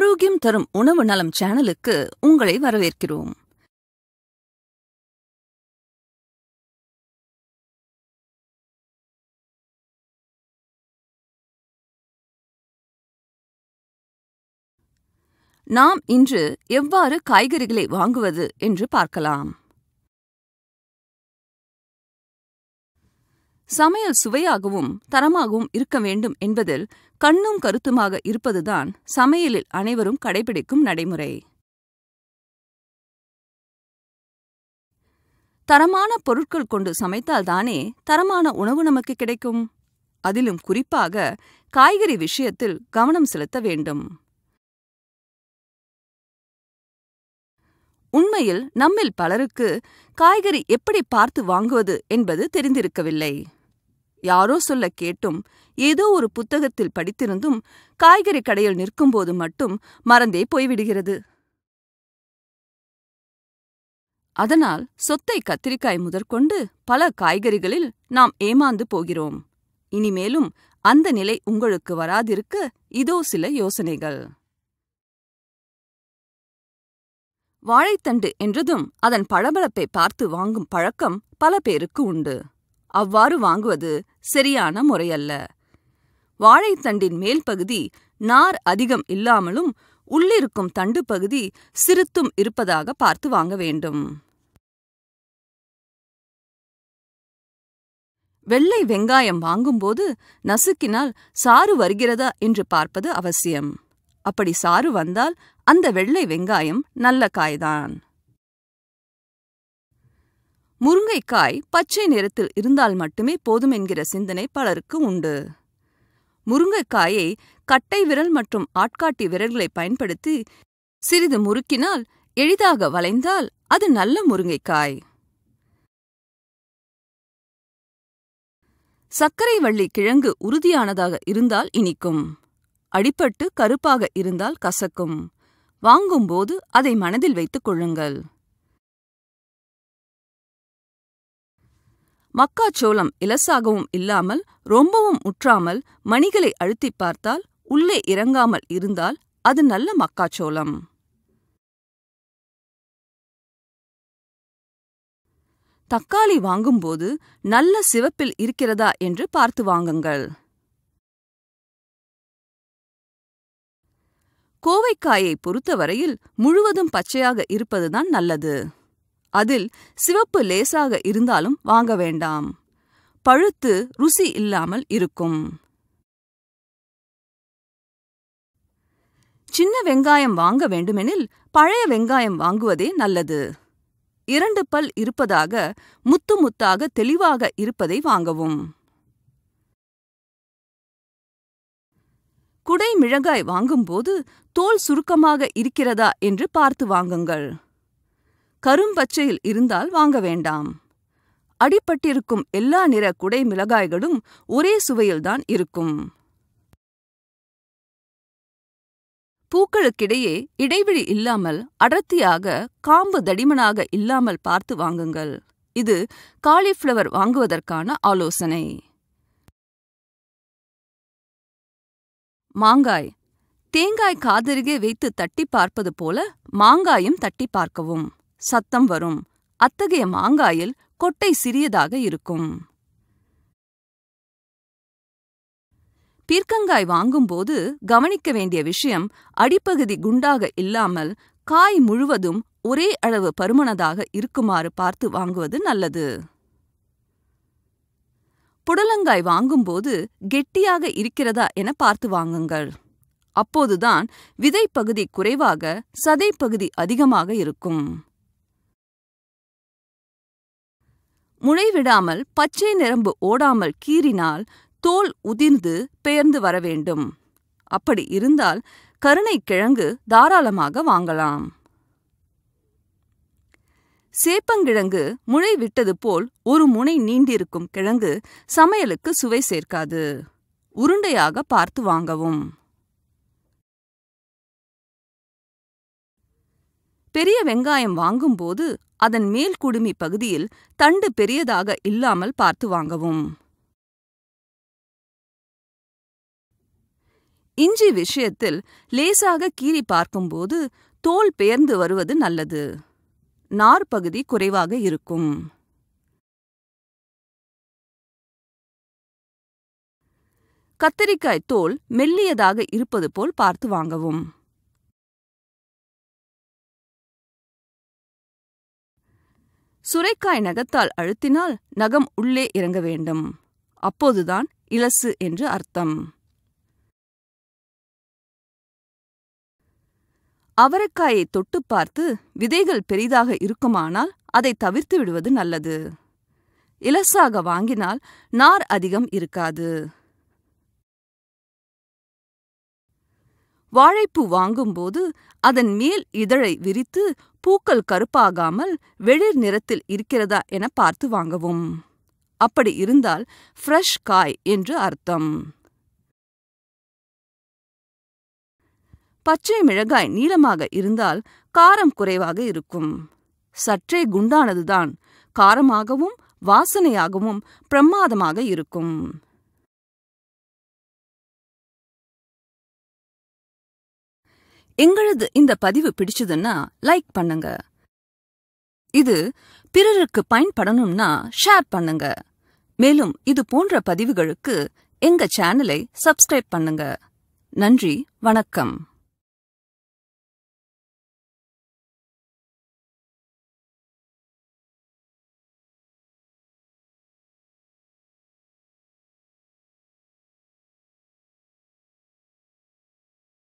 ஆரோக்கியம் தரும் உணவு நலம் சேனலுக்கு உங்களை வரவேற்கிறோம். நாம் இன்று எவ்வாறு காய்கறிகளை வாங்குவது என்று பார்க்கலாம். சமையல் சுவையாகவும் தரமாகவும் இருக்க வேண்டும் என்பதில் கண்ணும் கருத்துமாக இருப்பதுதான் சமையலில் அனைவரும் கடைபிடிக்கும் நடைமுறை. தரமான பொருட்கள் கொண்டு சமைத்தால்தானே தரமான உணவு நமக்கு கிடைக்கும்? அதிலும் குறிப்பாக காய்கறி விஷயத்தில் கவனம் செலுத்த வேண்டும். உண்மையில் நம்மில் பலருக்கு காய்கறி எப்படி பார்த்து வாங்குவது என்பது தெரிந்திருக்கவில்லை. யாரோ சொல்ல கேட்டும் ஏதோ ஒரு புத்தகத்தில் படித்திருந்தும் காய்கறி கடையில் நிற்கும்போது மட்டும் மறந்தே போய்விடுகிறது. அதனால் சொத்தை கத்திரிக்காய் முதற்கொண்டு பல காய்கறிகளில் நாம் ஏமாந்து போகிறோம். இனிமேலும் அந்த நிலை உங்களுக்கு வராதிருக்க இதோ சில யோசனைகள். வாழைத்தண்டு என்றதும் அதன் பளபளப்பை பார்த்து வாங்கும் பழக்கம் பல பேருக்கு உண்டு. அவ்வாறு வாங்குவது சரியான முறையல்ல. வாழைத்தண்டின் மேல் பகுதி நார் அதிகம் இல்லாமலும் உள்ளிருக்கும் தண்டு பகுதி சிறுத்தும் இருப்பதாக பார்த்து வாங்க வேண்டும். வெள்ளை வெங்காயம் வாங்கும்போது நசுக்கினால் சாறு வருகிறதா என்று பார்ப்பது அவசியம். அப்படி சாறு வந்தால் அந்த வெள்ளை வெங்காயம் நல்ல காய்தான். முருங்கைக்காய் பச்சை நிறத்தில் இருந்தால் மட்டுமே போதும் என்கிற சிந்தனை பலருக்கு உண்டு. முருங்கைக்காயை கட்டை விரல் மற்றும் ஆட்காட்டி விரல்களை பயன்படுத்தி சிறிது முறுக்கினால் எளிதாக வளைந்தால் அது நல்ல முருங்கைக்காய். சர்க்கரை வள்ளி கிழங்கு உறுதியானதாக இருந்தால் இனிக்கும். அடிபட்டு கருப்பாக இருந்தால் கசக்கும். வாங்கும்போது அதை மனதில் வைத்துக் கொள்ளுங்கள். மக்காச்சோளம் இலசாகவும் இல்லாமல் ரொம்பவும் உற்றாமல் மணிகளை அழுத்திப் பார்த்தால் உள்ளே இறங்காமல் இருந்தால் அது நல்ல மக்காச்சோளம். தக்காளி வாங்கும்போது நல்ல சிவப்பில் இருக்கிறதா என்று பார்த்து வாங்குங்கள். கோவைக்காயை பொறுத்தவரையில் முழுவதும் பச்சையாக இருப்பதுதான் நல்லது. அதில் சிவப்பு லேசாக இருந்தாலும் வாங்க வேண்டாம். பழுத்து ருசி இல்லாமல் இருக்கும். சின்ன வெங்காயம் வாங்க வேண்டுமெனில் பழைய வெங்காயம் வாங்குவதே நல்லது. இரண்டு பல் இருப்பதாக முத்து முத்தாக தெளிவாக இருப்பதை வாங்கவும். குடை மிளகாய் வாங்கும்போது தோல் சுருக்கமாக இருக்கிறதா என்று பார்த்து வாங்குங்கள். கரும்பச்சையில் இருந்தால் வாங்க வேண்டாம். அடிப்பட்டிருக்கும் எல்லா நிற குடை மிளகாய்களும் ஒரே சுவையில்தான் இருக்கும். பூக்களுக்கிடையே இடைவெளி இல்லாமல் அடர்த்தியாக காம்பு தடிமனாக இல்லாமல் பார்த்து வாங்குங்கள். இது காலிஃப்ளவர் வாங்குவதற்கான ஆலோசனை. மாங்காய். தேங்காய் காதருகே வைத்து தட்டி பார்ப்பது போல மாங்காயும் தட்டி பார்க்கவும். சத்தம் வரும். அத்தகைய மாங்காயில் கொட்டை சிறியதாக இருக்கும். பீர்க்கங்காய் வாங்கும்போது கவனிக்க வேண்டிய விஷயம் அடிப்பகுதி குண்டாக இல்லாமல் காய் முழுவதும் ஒரே அளவு பருமனதாக இருக்குமாறு பார்த்து வாங்குவது நல்லது. புடலங்காய் வாங்கும்போது கெட்டியாக இருக்கிறதா என பார்த்து வாங்குங்கள். அப்போதுதான் விதைப்பகுதி குறைவாக சதைப்பகுதி அதிகமாக இருக்கும். முளைவிடாமல் பச்சை நிரம்பு ஓடாமல் கீறினால் தோல் உதிர்ந்து பெயர்ந்து வர வேண்டும். அப்படி இருந்தால் கருணை கிழங்கு தாராளமாக வாங்கலாம். சேப்பங்கிழங்கு முளை விட்டது போல் ஒரு முனை நீண்டிருக்கும் கிழங்கு சமையலுக்கு சுவை சேர்க்காது. உருண்டையாக பார்த்து வாங்கவும். பெரிய வெங்காயம் வாங்கும்போது அதன் மேல் குடுமி பகுதியில் தண்டு பெரியதாக இல்லாமல் பார்த்து வாங்கவும். இஞ்சி விஷயத்தில் லேசாக கீறி பார்க்கும்போது தோல் பெயர்ந்து வருவது நல்லது. நார் பகுதி குறைவாக இருக்கும். கத்தரிக்காய் தோல் மெல்லியதாக இருப்பது போல் பார்த்து வாங்கவும். சுரைக்காய் நகத்தால் அழுத்தினால் நகம் உள்ளே இறங்க வேண்டும். அப்போதுதான் இலசு என்று அர்த்தம். அவரைக்காயை தொட்டு பார்த்து விதைகள் பெரிதாக இருக்குமானால் அதை தவிர்த்து விடுவது நல்லது. இலசாக வாங்கினால் நார் அதிகம் இருக்காது. வாழைப்பூ வாங்கும்போது அதன் மேல் இதழை விரித்து பூக்கள் கருப்பாகாமல் வெளிர் நிறத்தில் இருக்கிறதா என பார்த்து வாங்கவும். அப்படி இருந்தால் ஃப்ரெஷ் காய் என்று அர்த்தம். பச்சை மிளகாய் நீளமாக இருந்தால் காரம் குறைவாக இருக்கும். சற்றே குண்டானதுதான். காரமாகவும் வாசனையாகவும் பிரமாதமாக இருக்கும். எங்களது இந்த பதிவு பிடிச்சதுன்னா லைக் பண்ணுங்க. இது பிறருக்கு பயன்படணும்னா ஷேர் பண்ணுங்க. மேலும் இது போன்ற பதிவுகளுக்கு எங்க சேனலை சப்ஸ்கிரைப் பண்ணுங்க. நன்றி வணக்கம்.